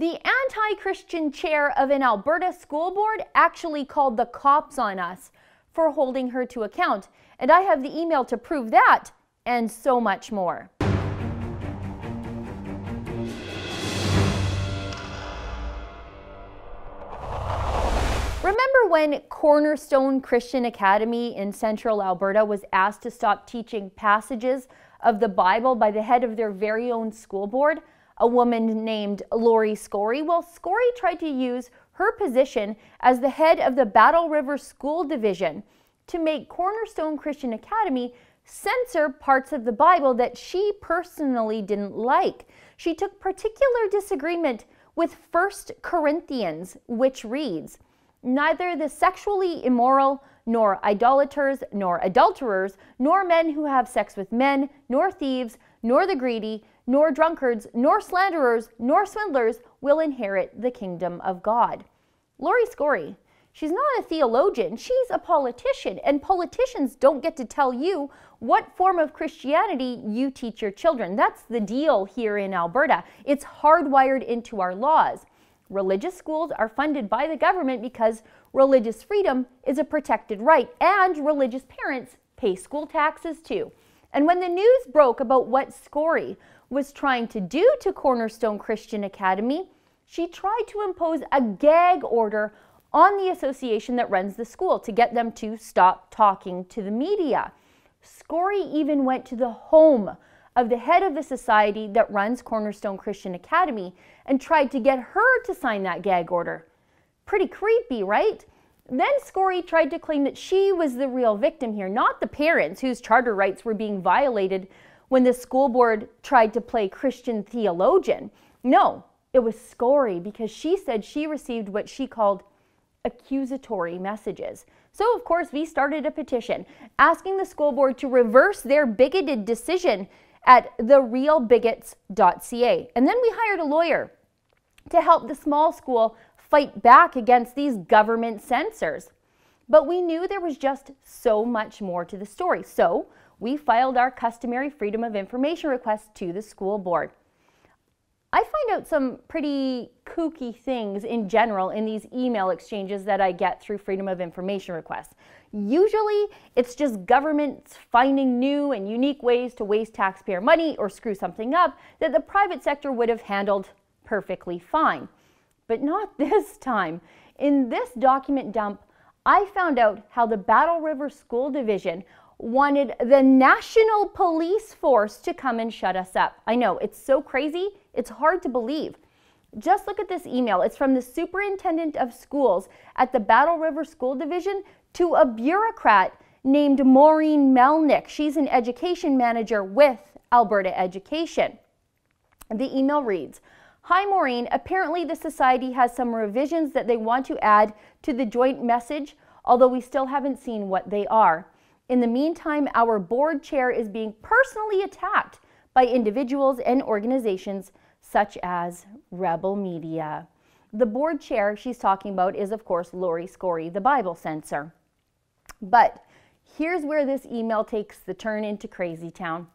The anti Christian chair of an Alberta school board actually called the cops on us for holding her to account. And I have the email to prove that and so much more. Remember when Cornerstone Christian Academy in central Alberta was asked to stop teaching passages of the Bible by the head of their very own school board, a woman named Laurie Skori? Well, Skori tried to use her position as the head of the Battle River School Division to make Cornerstone Christian Academy censor parts of the Bible that she personally didn't like. She took particular disagreement with 1 Corinthians, which reads, Neither the sexually immoral, nor idolaters, nor adulterers, nor men who have sex with men, nor thieves, nor the greedy, nor drunkards, nor slanderers, nor swindlers will inherit the kingdom of God. Laurie Skori, she's not a theologian, she's a politician, and politicians don't get to tell you what form of Christianity you teach your children. That's the deal here in Alberta. It's hardwired into our laws. Religious schools are funded by the government because religious freedom is a protected right, and religious parents pay school taxes too. And when the news broke about what Skori was trying to do to Cornerstone Christian Academy, she tried to impose a gag order on the association that runs the school to get them to stop talking to the media. Skori even went to the home of the head of the society that runs Cornerstone Christian Academy and tried to get her to sign that gag order. Pretty creepy, right? Then Skori tried to claim that she was the real victim here, not the parents whose charter rights were being violated when the school board tried to play Christian theologian. No, it was Skori because she said she received what she called accusatory messages. So, of course, we started a petition asking the school board to reverse their bigoted decision at therealbigots.ca. And then we hired a lawyer to help the small school fight back against these government censors. But we knew there was just so much more to the story. So we filed our customary Freedom of Information request to the school board. I find out some pretty kooky things in general in these email exchanges that I get through Freedom of Information requests. Usually, it's just governments finding new and unique ways to waste taxpayer money or screw something up that the private sector would have handled perfectly fine. But not this time. In this document dump, I found out how the Battle River School Division wanted the National Police Force to come and shut us up. I know, it's so crazy, it's hard to believe. Just look at this email. It's from the superintendent of schools at the Battle River School Division to a bureaucrat named Maureen Melnick. She's an education manager with Alberta Education. The email reads, Hi Maureen, apparently the Society has some revisions that they want to add to the joint message, although we still haven't seen what they are. In the meantime, our board chair is being personally attacked by individuals and organizations such as Rebel Media. The board chair she's talking about is, of course, Laurie Skori, the Bible censor. But here's where this email takes the turn into crazy town.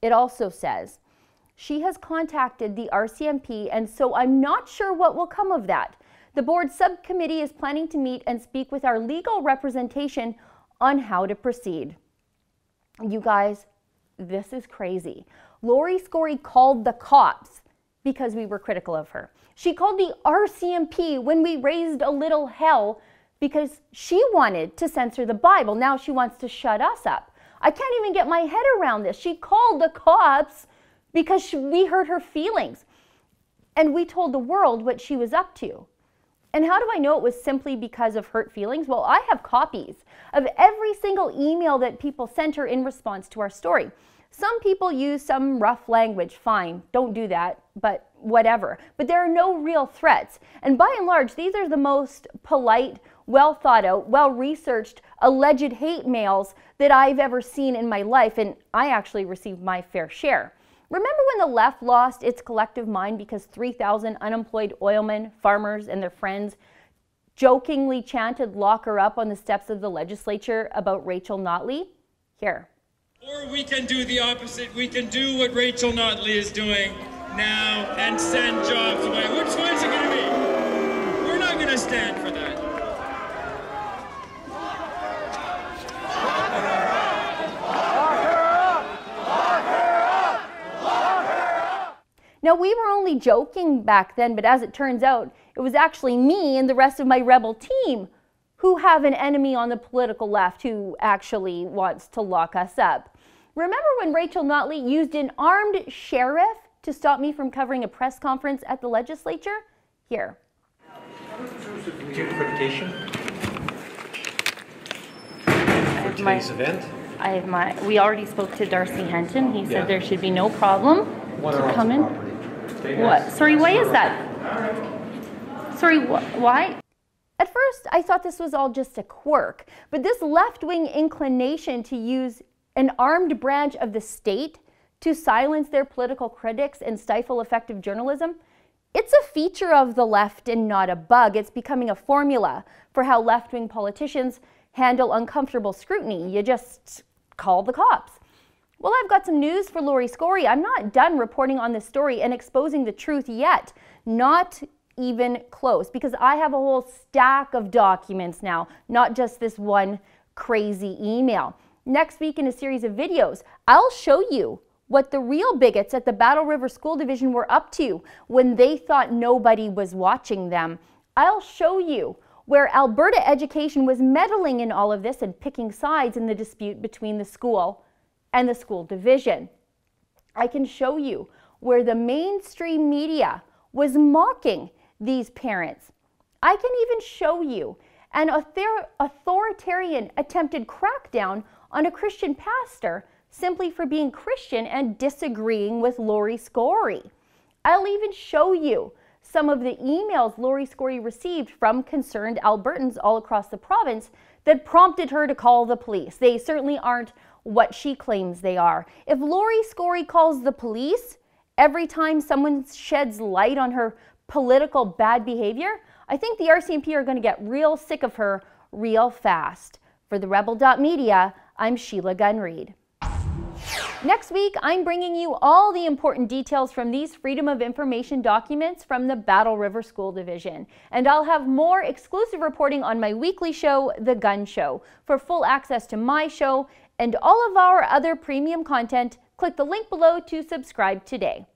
It also says, she has contacted the RCMP, and so I'm not sure what will come of that. The board subcommittee is planning to meet and speak with our legal representation on how to proceed. You guys, this is crazy. Laurie Skori called the cops because we were critical of her. She called the RCMP when we raised a little hell because she wanted to censor the Bible. Now she wants to shut us up. I can't even get my head around this. She called the cops because we hurt her feelings. And we told the world what she was up to. And how do I know it was simply because of hurt feelings? Well, I have copies of every single email that people sent her in response to our story. Some people use some rough language, fine, don't do that, but whatever. But there are no real threats. And by and large, these are the most polite, well thought out, well researched, alleged hate mails that I've ever seen in my life, and I actually received my fair share. Remember when the left lost its collective mind because 3,000 unemployed oilmen, farmers, and their friends jokingly chanted lock her up on the steps of the legislature about Rachel Notley? Here. Or we can do the opposite. We can do what Rachel Notley is doing. now and send jobs away. Which one's it going to be? We're not going to stand for that. Now, we were only joking back then, but as it turns out, it was actually me and the rest of my rebel team who have an enemy on the political left who actually wants to lock us up. Remember when Rachel Notley used an armed sheriff to stop me from covering a press conference at the legislature? Here. Interpretation. For today's event. I have my, we already spoke to Darcy Henton. He Yeah. said there should be no problem What to come in. What? Sorry, why is that? Sorry, wh- why? At first, I thought this was all just a quirk, but this left wing inclination to use an armed branch of the state to silence their political critics and stifle effective journalism, it's a feature of the left and not a bug. It's becoming a formula for how left wing politicians handle uncomfortable scrutiny. You just call the cops. Well, I've got some news for Laurie Skori. I'm not done reporting on this story and exposing the truth yet. Not even close, because I have a whole stack of documents now, not just this one crazy email. Next week, in a series of videos, I'll show you what the real bigots at the Battle River School Division were up to when they thought nobody was watching them. I'll show you where Alberta Education was meddling in all of this and picking sides in the dispute between the school and the school division. I can show you where the mainstream media was mocking these parents. I can even show you an author- authoritarian attempted crackdown on a Christian pastor simply for being Christian and disagreeing with Laurie Skori. I'll even show you some of the emails Laurie Skori received from concerned Albertans all across the province that prompted her to call the police. They certainly aren't what she claims they are. If Laurie Skori calls the police every time someone sheds light on her political bad behavior, I think the RCMP are going to get real sick of her real fast. For the Rebel.media, I'm Sheila Gunn Reid. Next week, I'm bringing you all the important details from these Freedom of Information documents from the Battle River School Division. And I'll have more exclusive reporting on my weekly show, The Gunn Show. For full access to my show and all of our other premium content, click the link below to subscribe today.